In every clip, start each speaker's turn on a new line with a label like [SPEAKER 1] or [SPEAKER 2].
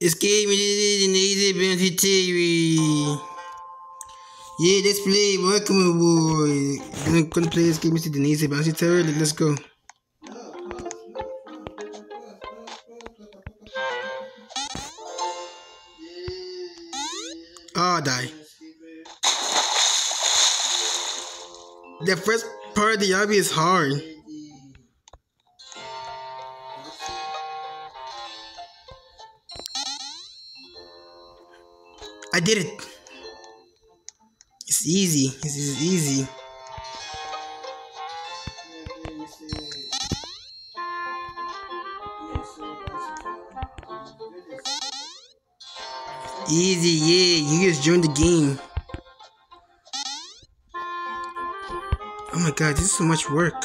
[SPEAKER 1] Escape immediately Bouncy Tower. Yeah, let's play. Welcome, boy. Gonna, gonna play Escape Mr. Denise Bouncy Tower. Like, let's go. Oh, die. The first part of the lobby is hard. I did it. It's easy. It's, it's easy. Easy, yeah. You just joined the game. Oh my god, this is so much work.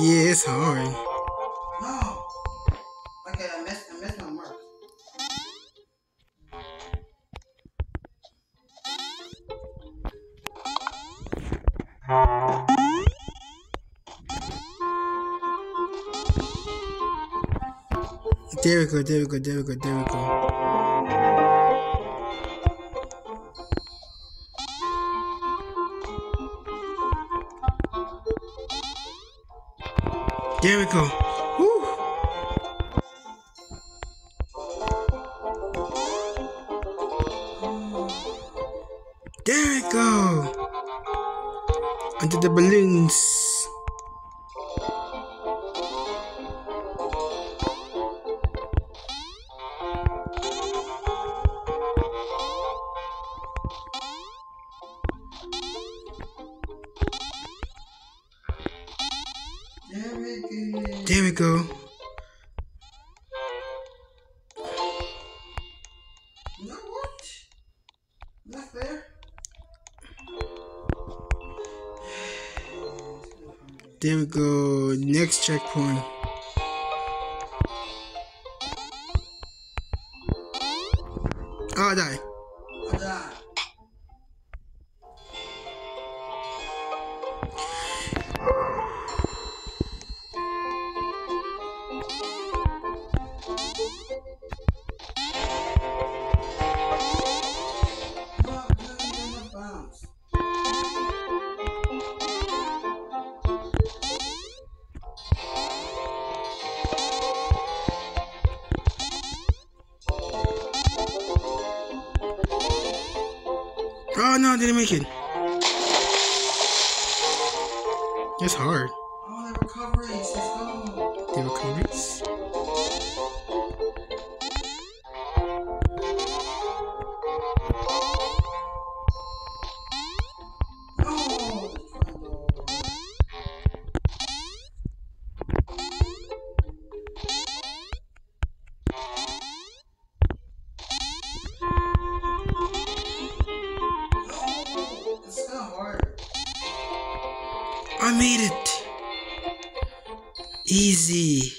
[SPEAKER 1] Yeah, it's hard.
[SPEAKER 2] No. Okay, I missed. I missed my mark.
[SPEAKER 1] There we go, there we go, there we go, there we go. There we go. There we go.
[SPEAKER 2] What? Not.
[SPEAKER 1] There we go. Next checkpoint.
[SPEAKER 2] No,
[SPEAKER 1] I didn't make it. It's hard. Made it. Easy.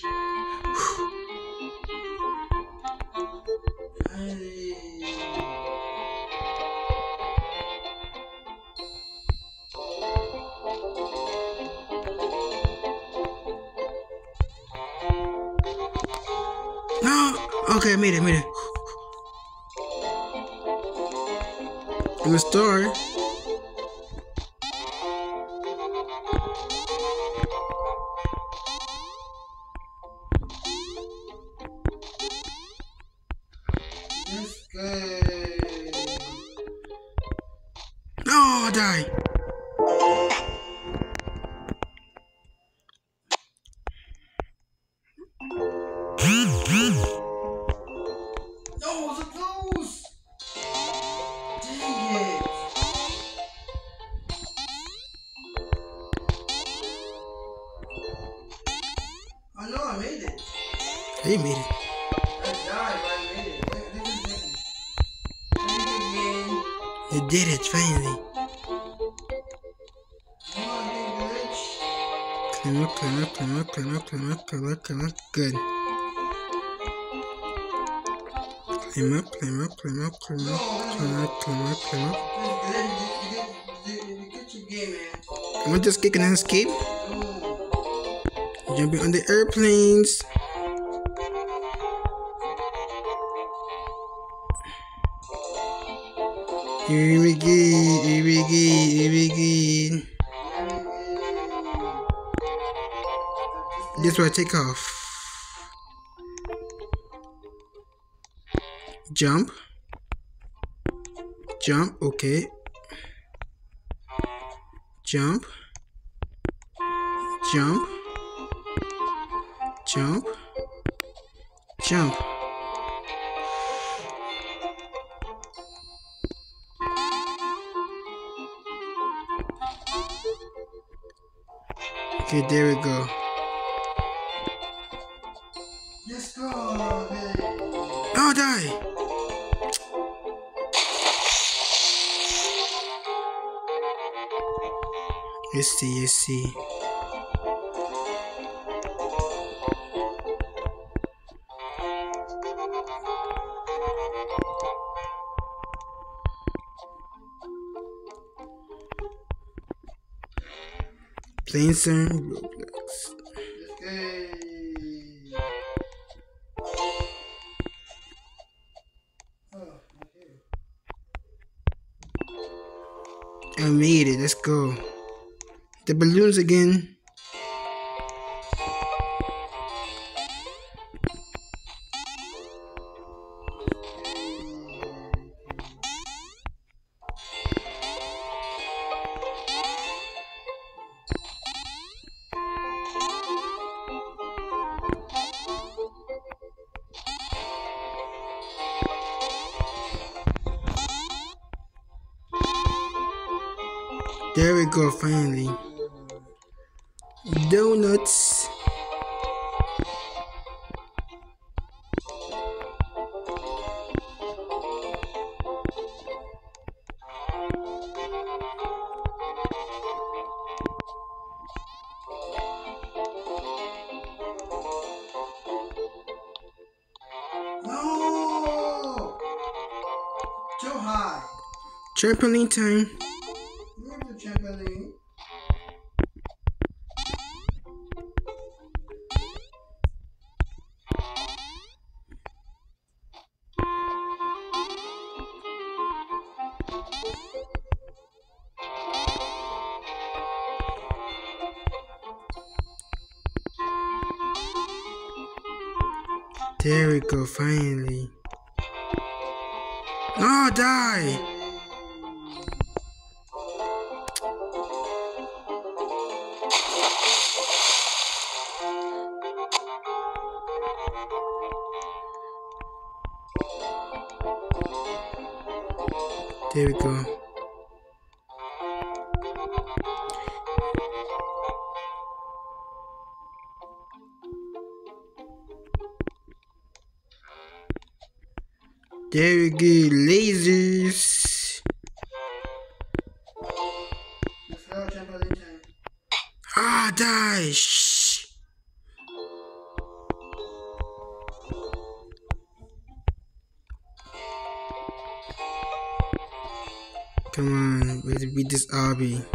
[SPEAKER 2] Let me again.
[SPEAKER 1] You did it finally. Climb up, climb up, climb up, climb up, climb up, climb up, climb up. Good. Climb up, climb up, climb up, climb up, climb up, climb up, climb up.
[SPEAKER 2] Just man.
[SPEAKER 1] I to escape and escape. Jumping on the airplanes. Here we go, here we go, here we go. This will take off. Jump. Jump, okay. Jump. Jump. Jump. Jump. Okay, there we go.
[SPEAKER 2] Let's go.
[SPEAKER 1] Oh, die! Let's see, let's see. Playing some Roblox.
[SPEAKER 2] Let's. Oh.
[SPEAKER 1] I made it. Let's go. The balloons again. Trampoline time. There we go, finally. Oh, die! There we go, lasers. Ah, die! Shh. Come on, let's beat this obby.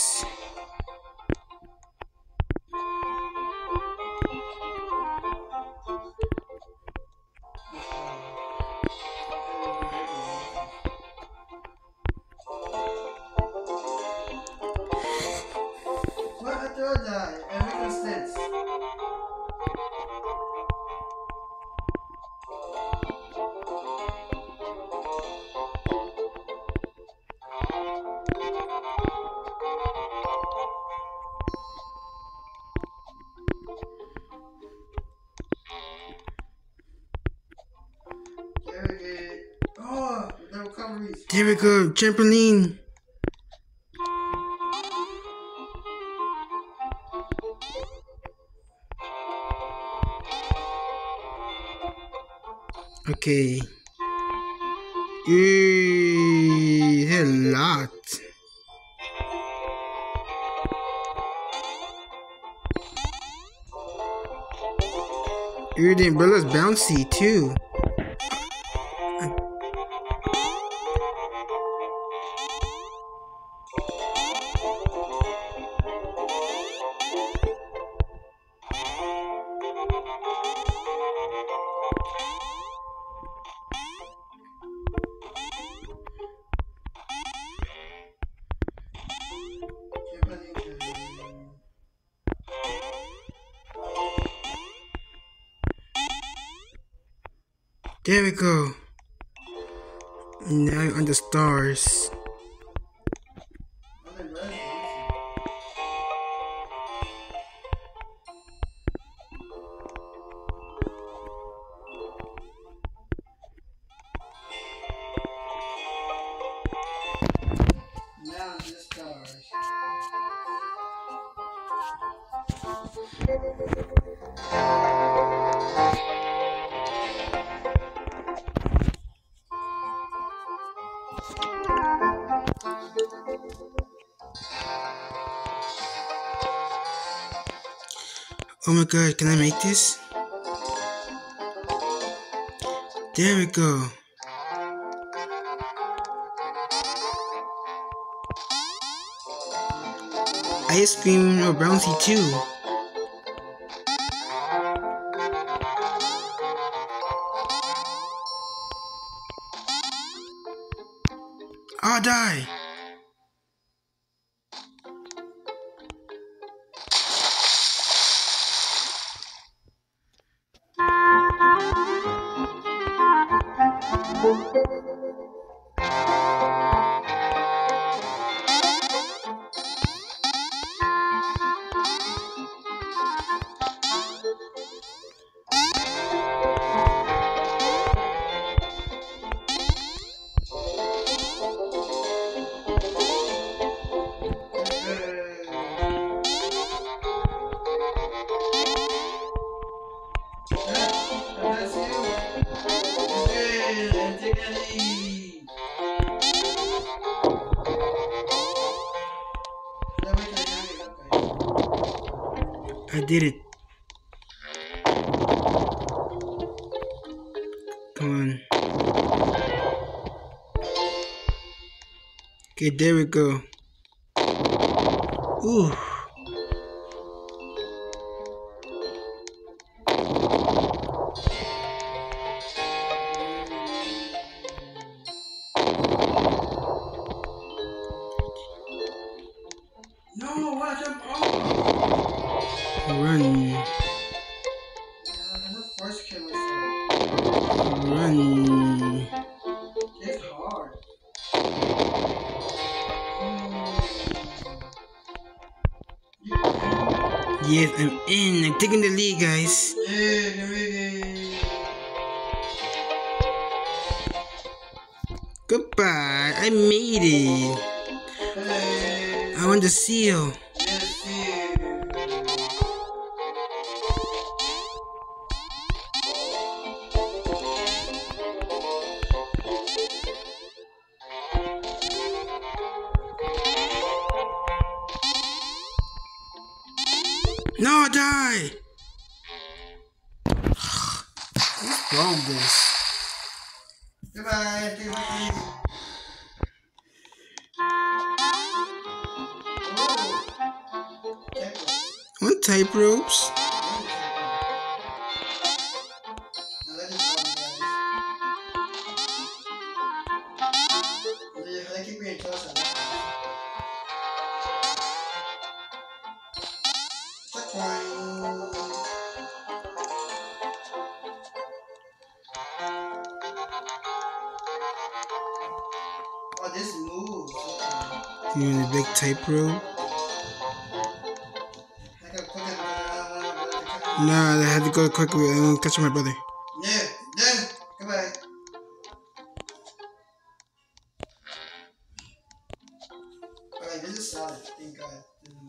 [SPEAKER 1] Bricks. Jericho, trampoline. Okay. Yay! a lot. Your umbrella is bouncy too. There we go. Now on the stars.
[SPEAKER 2] Now the
[SPEAKER 1] Oh my god, can I make this? There we go. Ice cream or bouncy too. I'll die. Did it. Come on. Okay, there we go. Ooh. Taking the lead, guys. Goodbye. I made it. I want to see
[SPEAKER 2] yes,
[SPEAKER 1] Want a big?
[SPEAKER 2] I
[SPEAKER 1] had to go quickly. I'm gonna uh, catch my brother.
[SPEAKER 2] Yeah, yeah. Goodbye. This is solid. Thank God.
[SPEAKER 1] Uh,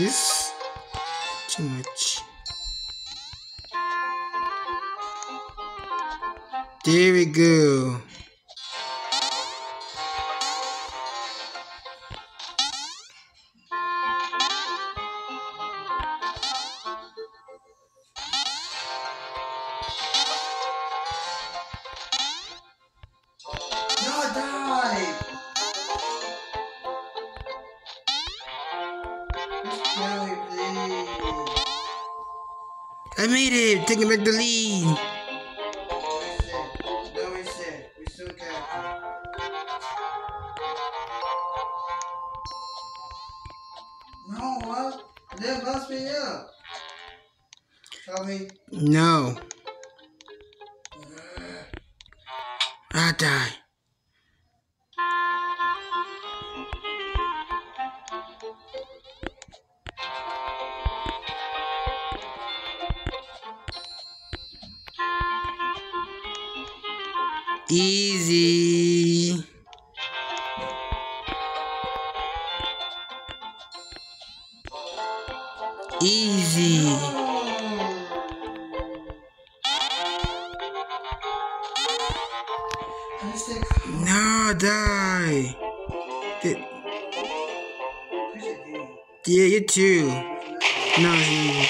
[SPEAKER 1] This too much. There we go. I made it! Taking back the lead! No reset. We still got No, what? Then bust me up. Tell me. No. I die. Yeah, you too. No, hard.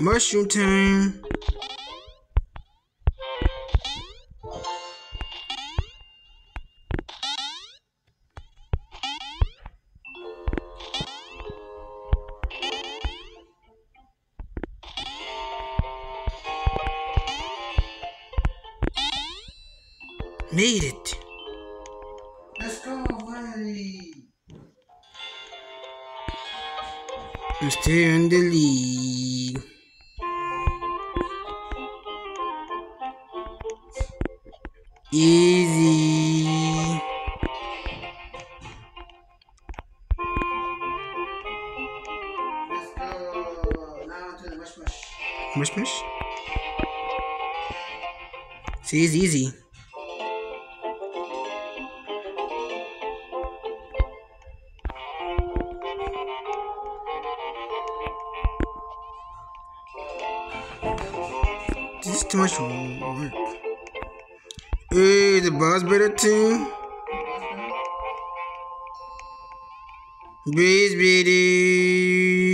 [SPEAKER 1] Mushroom time. Go, finally. Is too much work. Hey, the boss better too. Breeze Beauty.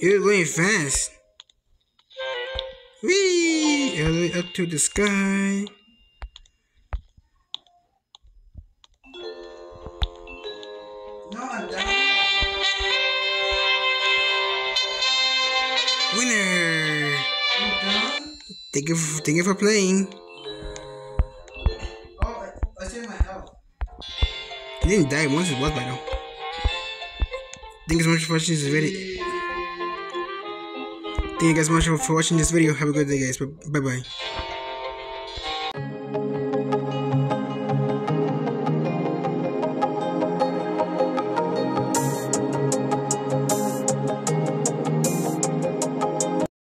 [SPEAKER 1] You're going fast. Whee! All the way up to the sky. No, I'm done. Winner! Done? Thank you, for, thank you for playing. Oh, I, I saved my health. You didn't die once it was by now. Thank you so much for watching this video. Thank you guys so much for watching this video. Have a good day, guys. Bye bye.